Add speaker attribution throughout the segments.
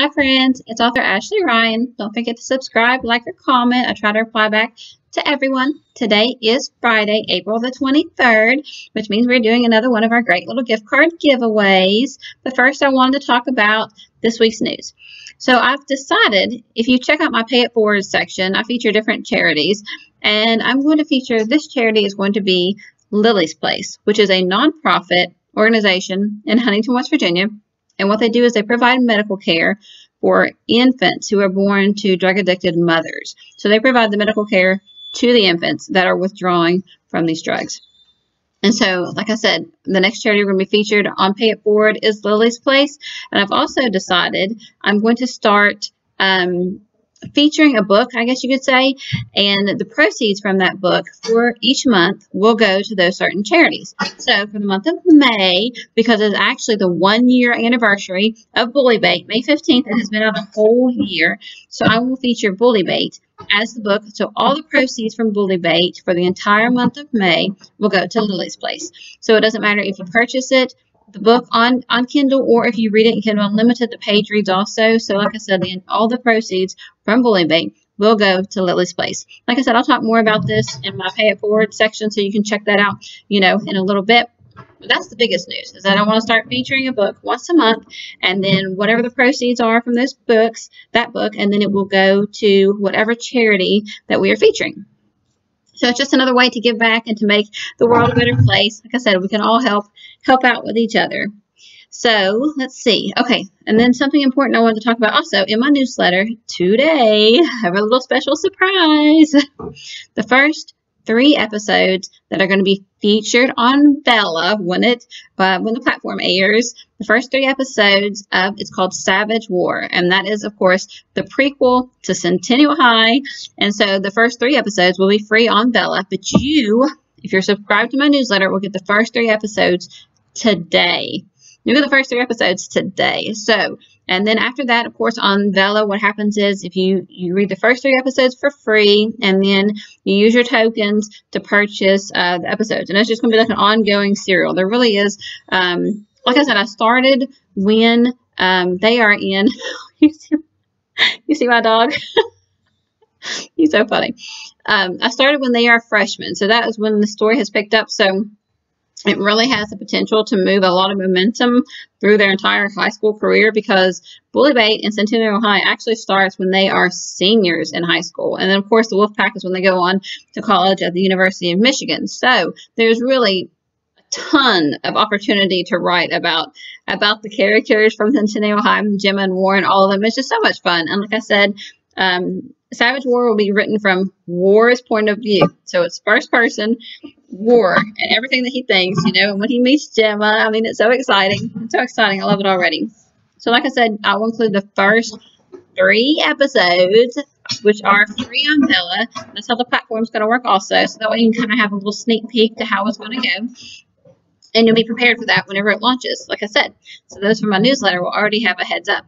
Speaker 1: Hi friends, it's author Ashley Ryan. Don't forget to subscribe, like, or comment. I try to reply back to everyone. Today is Friday, April the 23rd, which means we're doing another one of our great little gift card giveaways. But first I wanted to talk about this week's news. So I've decided, if you check out my Pay It Forward section, I feature different charities, and I'm going to feature, this charity is going to be Lily's Place, which is a nonprofit organization in Huntington, West Virginia and what they do is they provide medical care for infants who are born to drug addicted mothers. So they provide the medical care to the infants that are withdrawing from these drugs. And so, like I said, the next charity we're going to be featured on Pay It Forward is Lily's Place. And I've also decided I'm going to start um, featuring a book, I guess you could say, and the proceeds from that book for each month will go to those certain charities. So for the month of May, because it's actually the one year anniversary of Bully Bait, May 15th, it has been out a whole year. So I will feature Bully Bait as the book. So all the proceeds from Bully Bait for the entire month of May will go to Lily's Place. So it doesn't matter if you purchase it the book on, on Kindle, or if you read it in Kindle Unlimited, the page reads also. So, like I said, the, all the proceeds from Bully Bait will go to Lily's Place. Like I said, I'll talk more about this in my Pay It Forward section, so you can check that out, you know, in a little bit. But that's the biggest news, is that I want to start featuring a book once a month, and then whatever the proceeds are from those books, that book, and then it will go to whatever charity that we are featuring. So it's just another way to give back and to make the world a better place. Like I said, we can all help help out with each other. So let's see. Okay, and then something important I wanted to talk about also in my newsletter today. I have a little special surprise. The first three episodes that are going to be featured on Vella when it uh, when the platform airs. The first three episodes of it's called Savage War, and that is of course the prequel to Centennial High. And so the first three episodes will be free on Vella, but you, if you're subscribed to my newsletter, will get the first three episodes today. You get the first three episodes today. So and then after that, of course, on Vela, what happens is if you, you read the first three episodes for free, and then you use your tokens to purchase uh, the episodes. And it's just going to be like an ongoing serial. There really is, um, like I said, I started when um, they are in, you, see, you see my dog? He's so funny. Um, I started when they are freshmen. So that is when the story has picked up. So it really has the potential to move a lot of momentum through their entire high school career because Bully Bait and Centennial High actually starts when they are seniors in high school. And then, of course, the Wolfpack is when they go on to college at the University of Michigan. So there's really a ton of opportunity to write about about the characters from Centennial High, Jim and Warren, all of them. It's just so much fun. And like I said, um, Savage War will be written from War's point of view. So it's first person War and everything that he thinks, you know, and when he meets Gemma, I mean, it's so exciting. It's so exciting. I love it already. So, like I said, I will include the first three episodes, which are free on Vella. That's how the platform's going to work also. So that way you can kind of have a little sneak peek to how it's going to go. And you'll be prepared for that whenever it launches, like I said. So those from my newsletter will already have a heads up.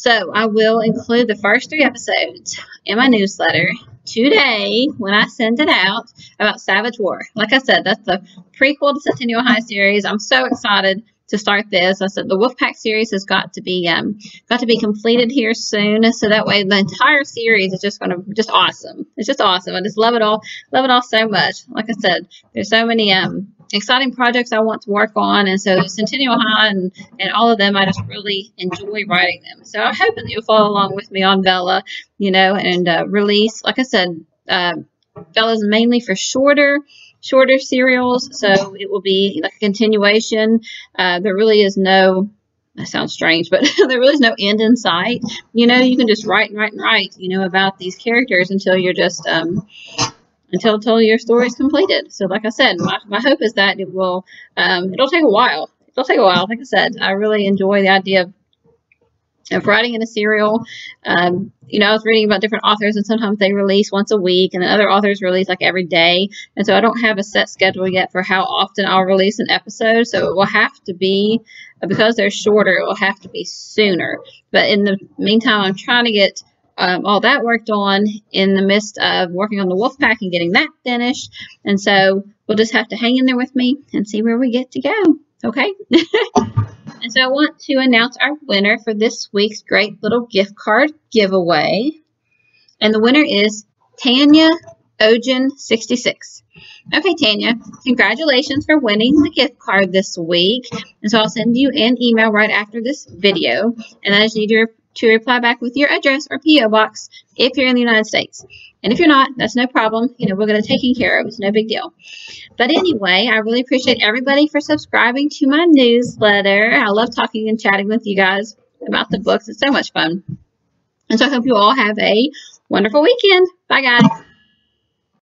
Speaker 1: So I will include the first three episodes in my newsletter today when I send it out about Savage War. Like I said, that's the prequel to Centennial High series. I'm so excited to start this. I said the Wolfpack series has got to be um, got to be completed here soon, so that way the entire series is just to just awesome. It's just awesome. I just love it all. Love it all so much. Like I said, there's so many um, exciting projects I want to work on, and so Centennial High and, and all of them, I just really enjoy writing them. So I'm hoping that you'll follow along with me on Vella, you know, and uh, release. Like I said, uh, Vella's mainly for shorter shorter serials, so it will be like a continuation. Uh, there really is no that sounds strange, but there really is no end in sight. You know, you can just write and write and write, you know, about these characters until you're just um, until until your story is completed. So, like I said, my, my hope is that it will um, it'll take a while. It'll take a while. Like I said, I really enjoy the idea of of writing in a serial. Um, you know, I was reading about different authors, and sometimes they release once a week, and then other authors release like every day. And so I don't have a set schedule yet for how often I'll release an episode. So it will have to be, because they're shorter, it will have to be sooner. But in the meantime, I'm trying to get um, all that worked on in the midst of working on the wolf pack and getting that finished. And so we'll just have to hang in there with me and see where we get to go. Okay? And so I want to announce our winner for this week's great little gift card giveaway. And the winner is Tanya Ogen66. Okay, Tanya, congratulations for winning the gift card this week. And so I'll send you an email right after this video. And I just need you to reply back with your address or P.O. box if you're in the United States. And if you're not, that's no problem. You know, we're going to take care of. It's no big deal. But anyway, I really appreciate everybody for subscribing to my newsletter. I love talking and chatting with you guys about the books. It's so much fun. And so I hope you all have a wonderful weekend. Bye, guys.